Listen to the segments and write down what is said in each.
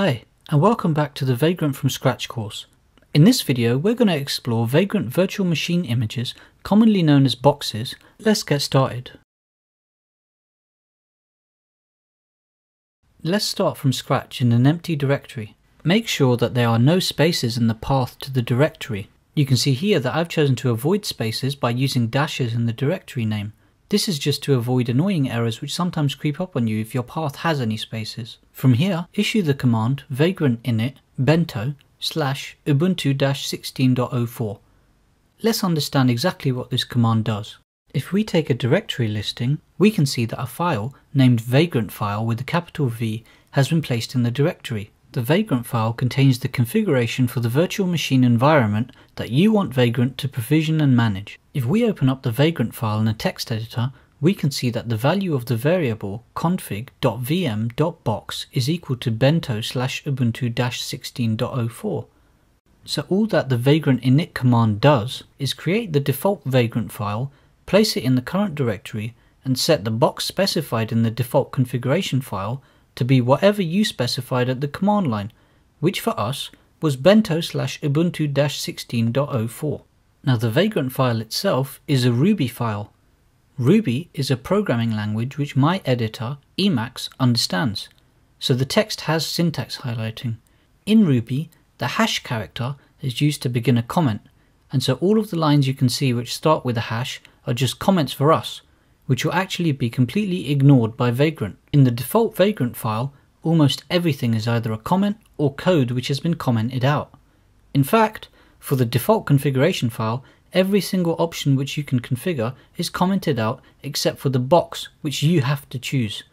Hi, and welcome back to the Vagrant from Scratch course. In this video, we're going to explore Vagrant virtual machine images, commonly known as boxes. Let's get started. Let's start from scratch in an empty directory. Make sure that there are no spaces in the path to the directory. You can see here that I've chosen to avoid spaces by using dashes in the directory name. This is just to avoid annoying errors which sometimes creep up on you if your path has any spaces. From here, issue the command vagrant init bento slash ubuntu-16.04. Let's understand exactly what this command does. If we take a directory listing, we can see that a file named vagrant file with a capital V has been placed in the directory. The Vagrant file contains the configuration for the virtual machine environment that you want Vagrant to provision and manage. If we open up the Vagrant file in a text editor, we can see that the value of the variable config.vm.box is equal to bento slash ubuntu-16.04. So all that the vagrant init command does is create the default vagrant file, place it in the current directory, and set the box specified in the default configuration file to be whatever you specified at the command line, which for us was bento slash ubuntu-16.04. Now the Vagrant file itself is a Ruby file. Ruby is a programming language which my editor, Emacs, understands, so the text has syntax highlighting. In Ruby, the hash character is used to begin a comment, and so all of the lines you can see which start with a hash are just comments for us, which will actually be completely ignored by Vagrant. In the default Vagrant file, almost everything is either a comment or code which has been commented out. In fact, for the default configuration file, every single option which you can configure is commented out except for the box which you have to choose.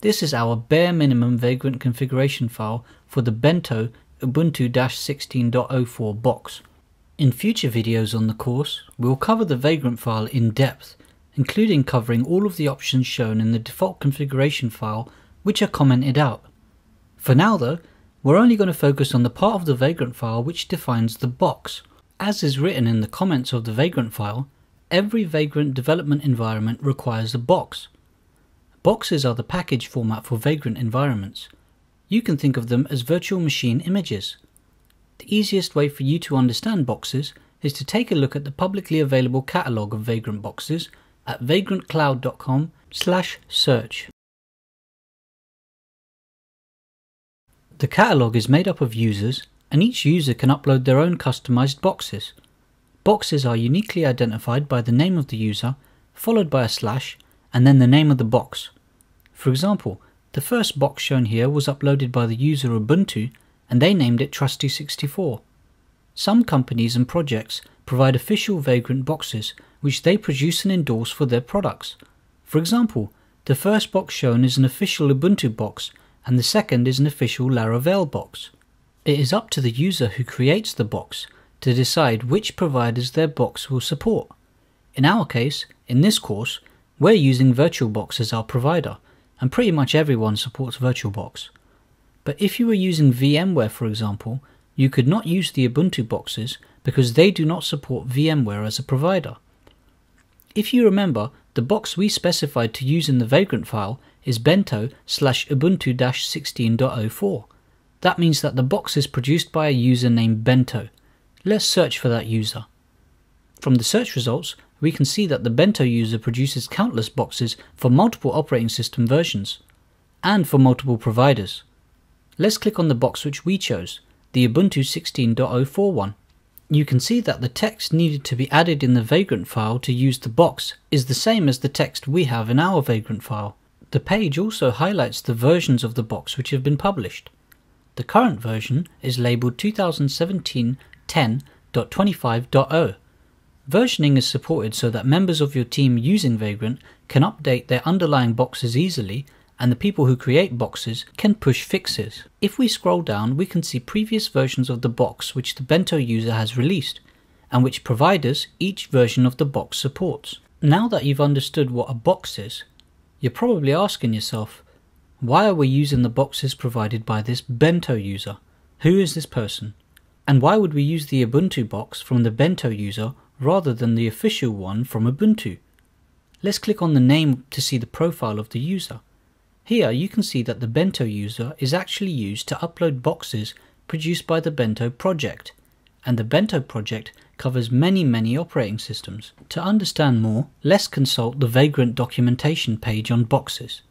This is our bare minimum Vagrant configuration file for the Bento Ubuntu-16.04 box. In future videos on the course, we'll cover the Vagrant file in depth including covering all of the options shown in the default configuration file which are commented out. For now though, we're only going to focus on the part of the Vagrant file which defines the box. As is written in the comments of the Vagrant file, every Vagrant development environment requires a box. Boxes are the package format for Vagrant environments. You can think of them as virtual machine images. The easiest way for you to understand boxes is to take a look at the publicly available catalogue of Vagrant boxes at vagrantcloud.com slash search. The catalogue is made up of users and each user can upload their own customized boxes. Boxes are uniquely identified by the name of the user, followed by a slash, and then the name of the box. For example, the first box shown here was uploaded by the user Ubuntu and they named it Trusty64. Some companies and projects provide official Vagrant boxes which they produce and endorse for their products. For example, the first box shown is an official Ubuntu box and the second is an official Laravel box. It is up to the user who creates the box to decide which providers their box will support. In our case, in this course, we're using VirtualBox as our provider, and pretty much everyone supports VirtualBox. But if you were using VMware for example, you could not use the Ubuntu boxes because they do not support VMware as a provider. If you remember, the box we specified to use in the Vagrant file is bento slash ubuntu-16.04. That means that the box is produced by a user named Bento. Let's search for that user. From the search results, we can see that the Bento user produces countless boxes for multiple operating system versions, and for multiple providers. Let's click on the box which we chose, the Ubuntu 16.04 one you can see that the text needed to be added in the Vagrant file to use the box is the same as the text we have in our Vagrant file. The page also highlights the versions of the box which have been published. The current version is labelled 2017 10.25.0. Versioning is supported so that members of your team using Vagrant can update their underlying boxes easily and the people who create boxes can push fixes. If we scroll down, we can see previous versions of the box which the Bento user has released, and which providers each version of the box supports. Now that you've understood what a box is, you're probably asking yourself, why are we using the boxes provided by this Bento user? Who is this person? And why would we use the Ubuntu box from the Bento user rather than the official one from Ubuntu? Let's click on the name to see the profile of the user. Here you can see that the Bento user is actually used to upload boxes produced by the Bento project, and the Bento project covers many many operating systems. To understand more, let's consult the Vagrant documentation page on boxes.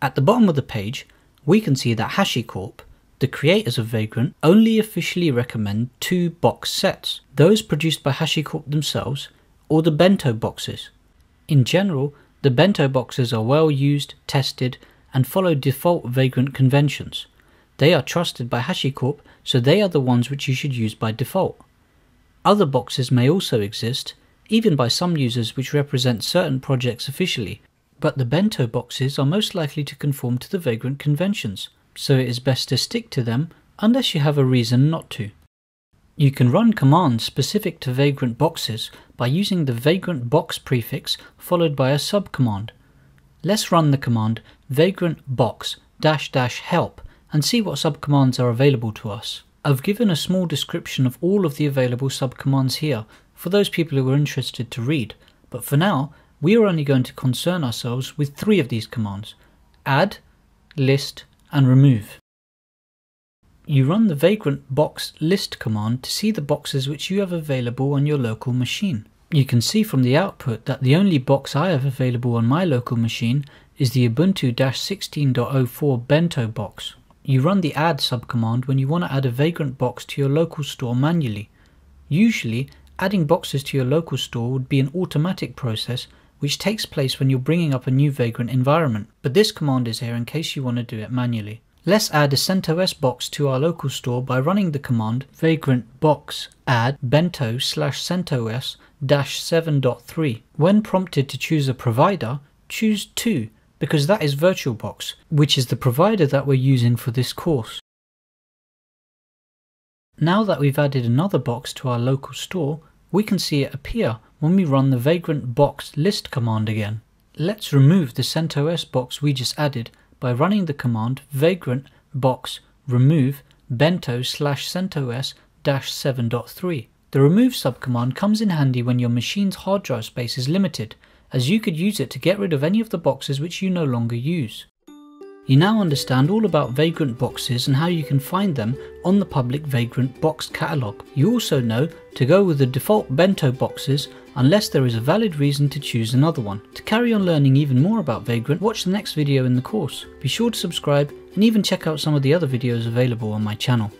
At the bottom of the page, we can see that HashiCorp, the creators of Vagrant, only officially recommend two box sets, those produced by HashiCorp themselves or the bento boxes. In general, the bento boxes are well used, tested, and follow default Vagrant conventions. They are trusted by HashiCorp, so they are the ones which you should use by default. Other boxes may also exist, even by some users which represent certain projects officially, but the bento boxes are most likely to conform to the Vagrant conventions, so it is best to stick to them unless you have a reason not to. You can run commands specific to Vagrant boxes by using the Vagrant box prefix followed by a subcommand. Let's run the command vagrant box dash dash help and see what subcommands are available to us. I've given a small description of all of the available subcommands here for those people who are interested to read, but for now we are only going to concern ourselves with three of these commands add, list, and remove. You run the vagrant box list command to see the boxes which you have available on your local machine. You can see from the output that the only box I have available on my local machine is the Ubuntu 16.04 bento box. You run the add subcommand when you want to add a vagrant box to your local store manually. Usually, adding boxes to your local store would be an automatic process which takes place when you're bringing up a new Vagrant environment, but this command is here in case you want to do it manually. Let's add a CentOS box to our local store by running the command vagrant box add bento slash CentOS dash 7.3. When prompted to choose a provider, choose 2 because that is VirtualBox, which is the provider that we're using for this course. Now that we've added another box to our local store, we can see it appear when we run the vagrant box list command again. Let's remove the CentOS box we just added by running the command vagrant box remove bento slash CentOS dash 7.3. The remove subcommand comes in handy when your machine's hard drive space is limited, as you could use it to get rid of any of the boxes which you no longer use. You now understand all about Vagrant boxes and how you can find them on the public Vagrant box catalogue. You also know to go with the default bento boxes unless there is a valid reason to choose another one. To carry on learning even more about Vagrant, watch the next video in the course. Be sure to subscribe and even check out some of the other videos available on my channel.